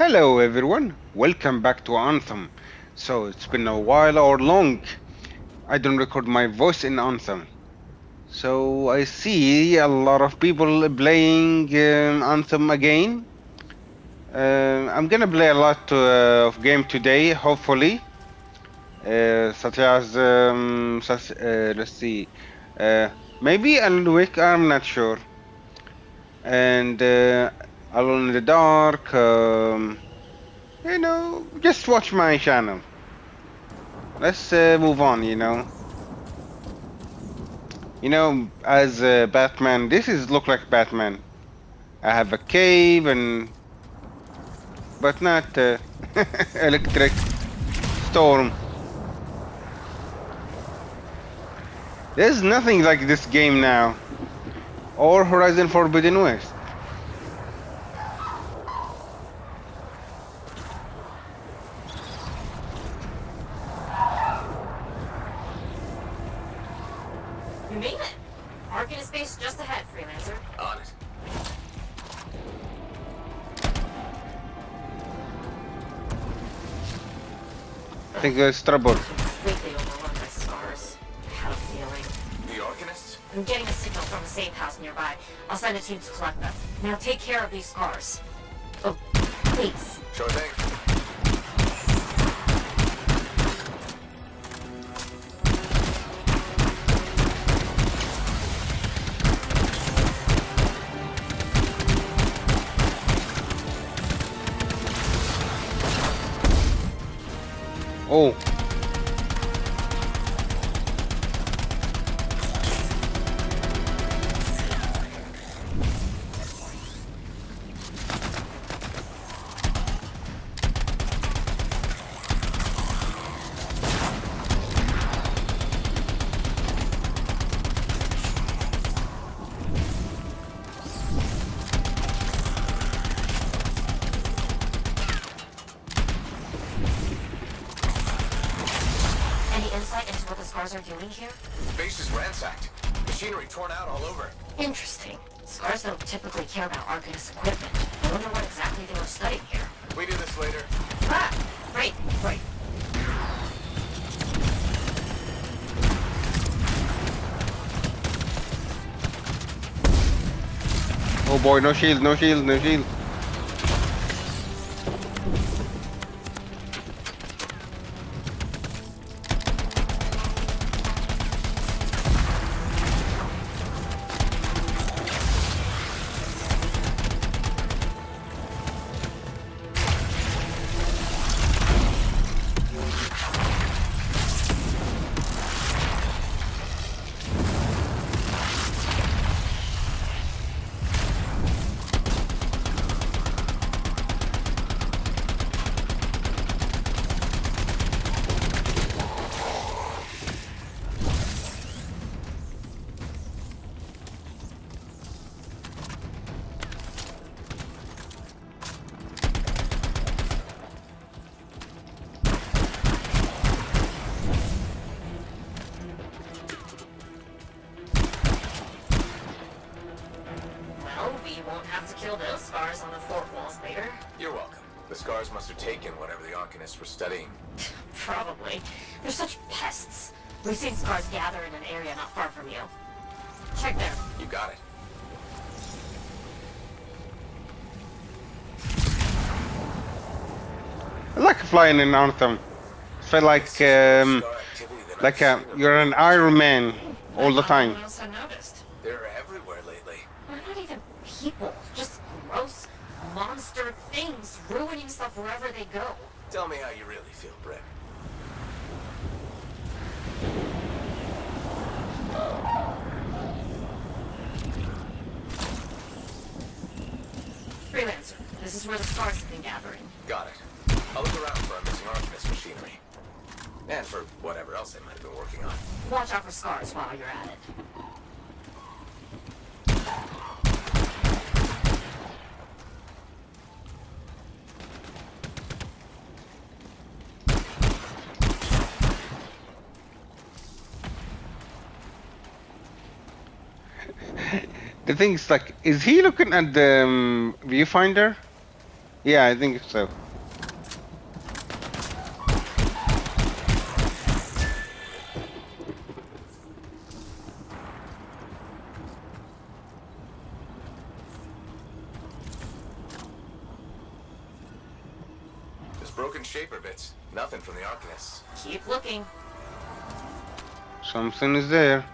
Hello everyone, welcome back to Anthem. So it's been a while or long. I don't record my voice in Anthem. So I see a lot of people playing um, Anthem again. Uh, I'm gonna play a lot uh, of game today, hopefully. Uh, such as, um, such, uh, let's see, uh, maybe Alan Wake, I'm not sure. And uh, Alone in the Dark, um, you know, just watch my channel. Let's uh, move on, you know. You know, as uh, Batman, this is look like Batman. I have a cave and, but not uh, electric storm. There's nothing like this game now, or Horizon Forbidden West. I think there's trouble. Completely overrun by scars. I have a feeling. The Arcanists? I'm getting a signal from a safe house nearby. I'll send a team to collect them. Now take care of these scars. Oh, please. Sure thing. Oh, Scars don't typically care about Arcanist equipment. I wonder what exactly they were studying here. We do this later. Ah! Right, right. oh boy, no shield, no shield, no shield. We won't have to kill those scars on the fort walls later. You're welcome. The scars must have taken whatever the Arcanists were studying. Probably. They're such pests. We've seen scars gather in an area not far from you. Check there. You got it. I like flying in Anthem. Feel like um, Scar activity that like I've uh, seen you're an Iron Man all the No time. one else had noticed. They're everywhere lately. They're not even people. Just gross monster things ruining stuff wherever they go. Tell me how you really feel, Brett. Freelancer, this is where the scars have been gathering. Got it. I'll look around for our missing Arcanist machinery. And for whatever else they might have been working on. Watch out for scars while you're at it. Thing is, like, is he looking at the um, viewfinder? Yeah, I think so. Just broken shaper bits. Nothing from the Arcanists. Keep looking. Something is there.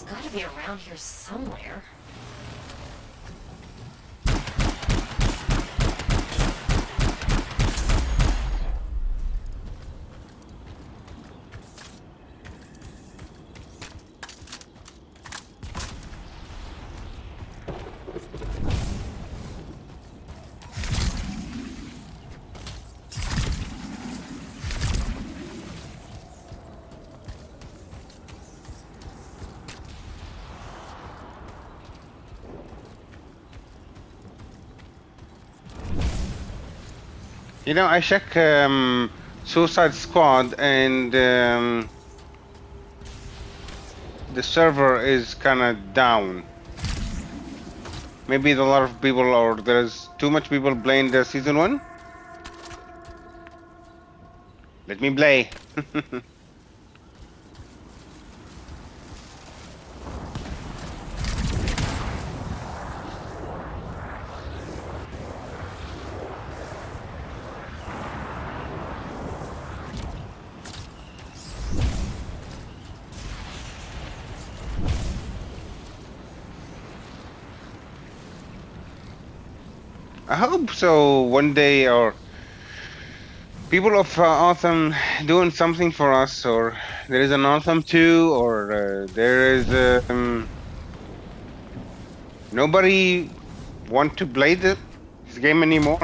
It's gotta be around here somewhere. You know, I check um, Suicide Squad and um, the server is kind of down. Maybe a lot of people, or there's too much people playing the season one. Let me play. I hope so one day, or people of uh, Autumn doing something for us, or there is an Autumn 2, or uh, there is uh, um, nobody want to play this game anymore.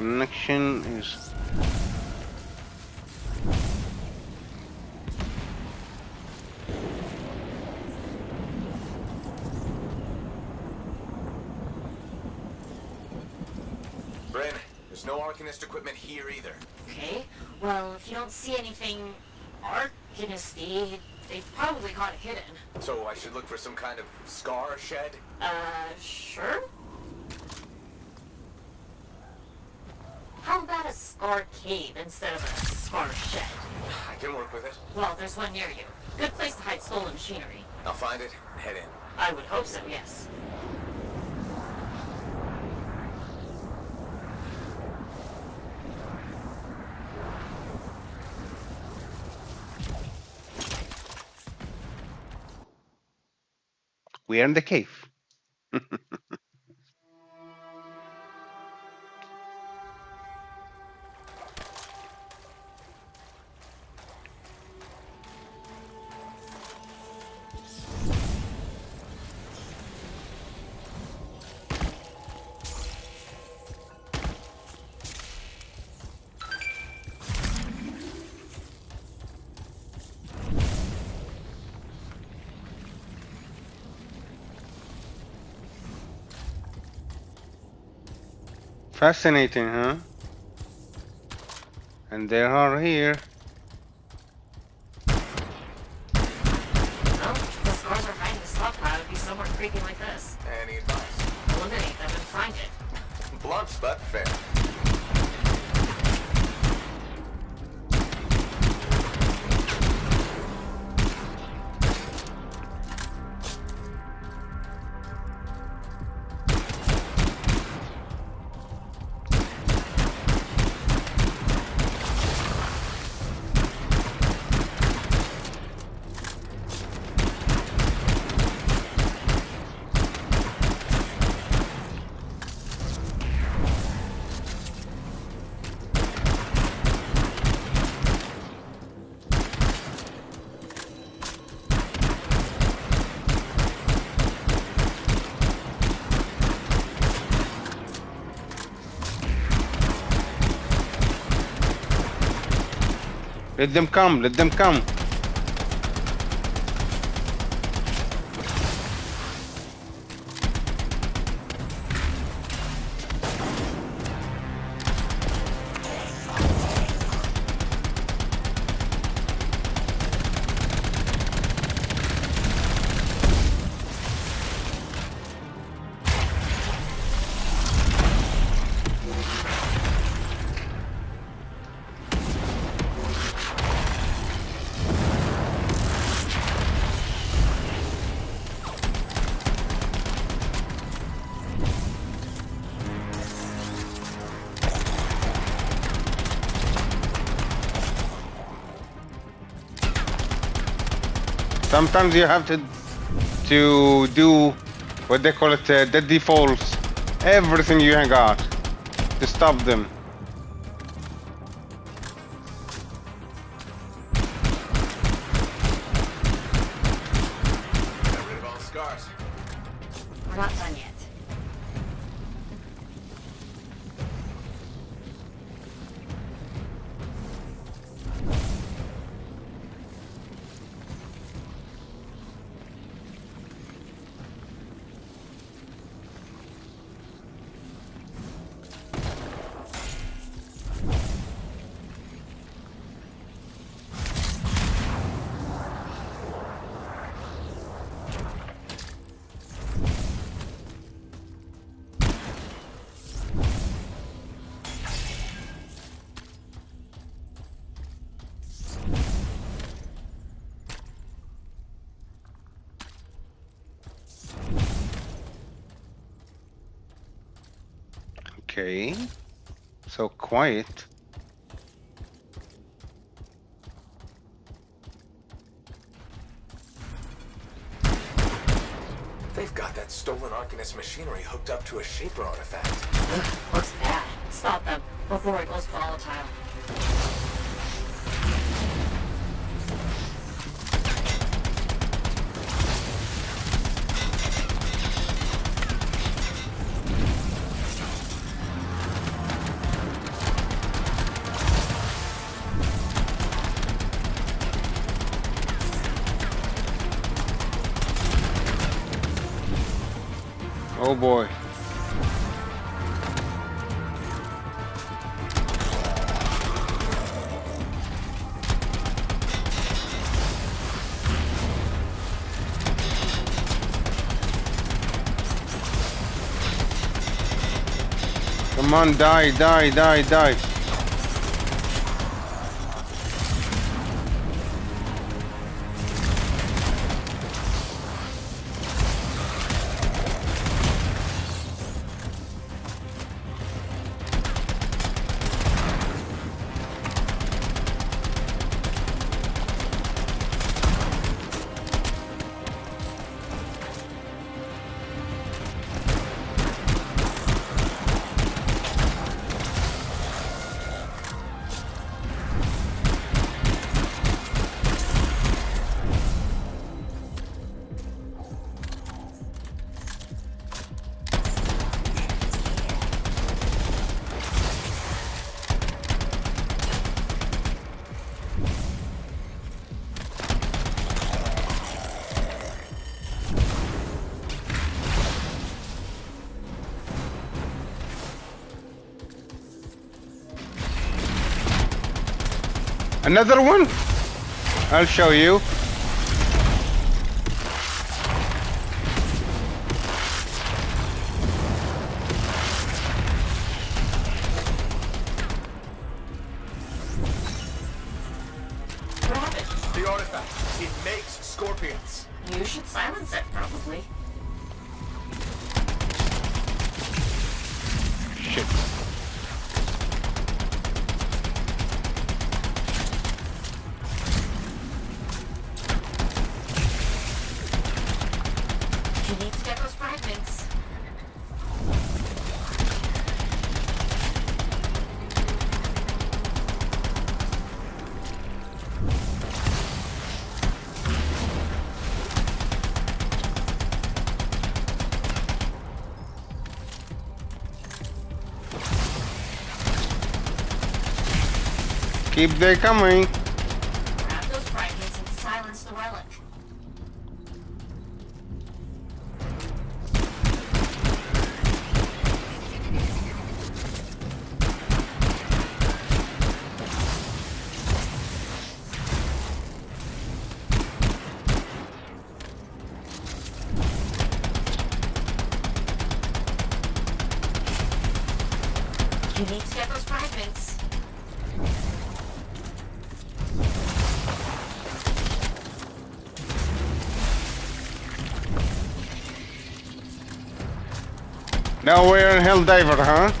Connection is Brin, there's no Arcanist equipment here either. Okay, well, if you don't see anything Arcanisty, they probably got it hidden. So I should look for some kind of scar shed? Uh, sure? How about a scar cave instead of a scar shed? I can work with it. Well, there's one near you. Good place to hide stolen machinery. I'll find it and head in. I would hope so, yes. we are in the cave. Fascinating, huh? And they are here. Let them come, let them come. Sometimes you have to to do what they call it uh, deadly falls. Everything you got to stop them. Got rid of all scars. We're not done yet. Okay. So quiet. They've got that stolen Arcanist machinery hooked up to a Shaper artifact. Ugh, looks bad. Stop them before it goes volatile. Oh boy. Come on, die, die, die, die. Another one? I'll show you. What happened? The artifact. It makes scorpions. You should silence it, probably. Keep they coming. Now we're in Helldiver, huh?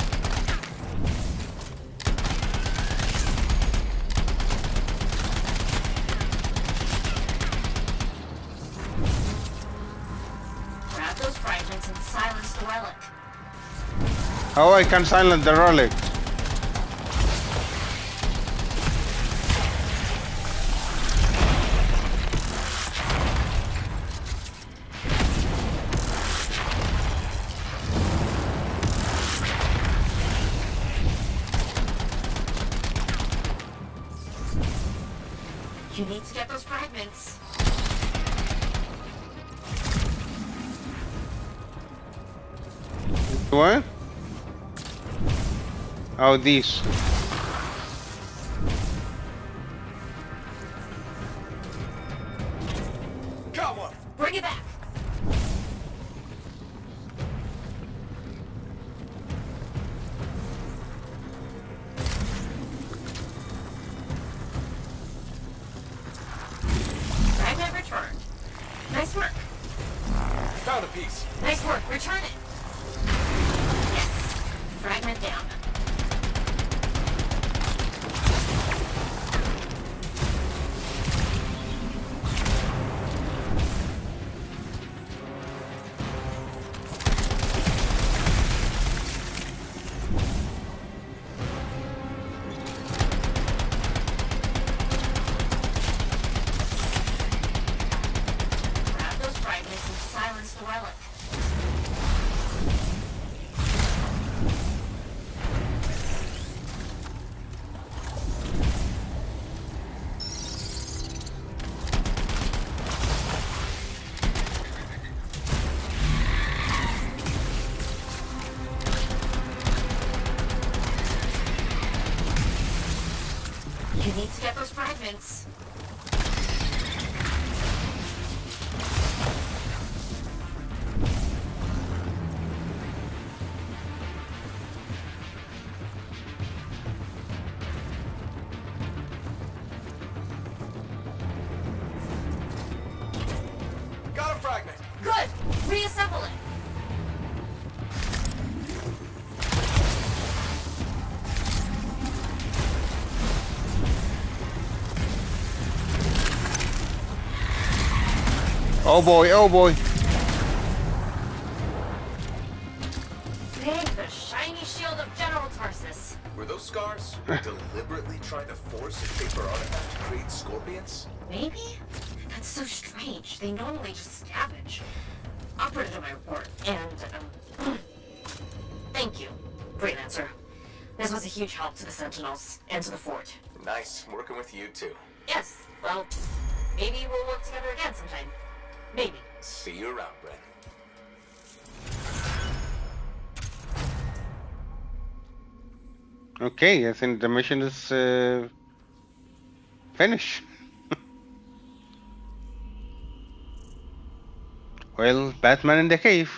Grab those fragments and silence the relic. How I can silence the relic? Need to get those fragments. What? Oh, these. Nice work. Return it. Relic. You need to get those fragments. Oh boy, oh boy. Dang, the shiny shield of General Tarsis. Were those scars deliberately trying to force a Shaper artifact to create scorpions? Maybe? That's so strange. They normally just scavenge. I'll put it in my report. And, um... Thank you, Great answer. This was a huge help to the Sentinels and to the fort. Nice, working with you too. Yes, well, maybe we'll work together again sometime. Maybe. See you around, Brent. Okay, I think the mission is uh, finished. well, Batman in the cave.